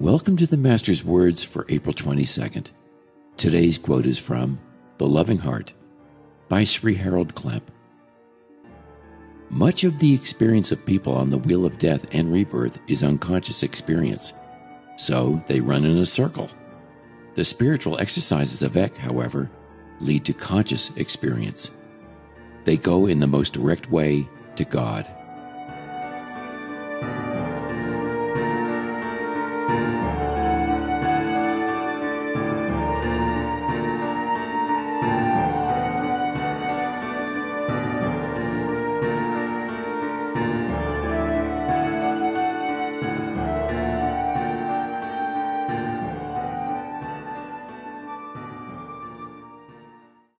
Welcome to the Master's Words for April 22nd. Today's quote is from The Loving Heart by Sri Harold Klemp. Much of the experience of people on the wheel of death and rebirth is unconscious experience, so they run in a circle. The spiritual exercises of Eck, however, lead to conscious experience. They go in the most direct way to God.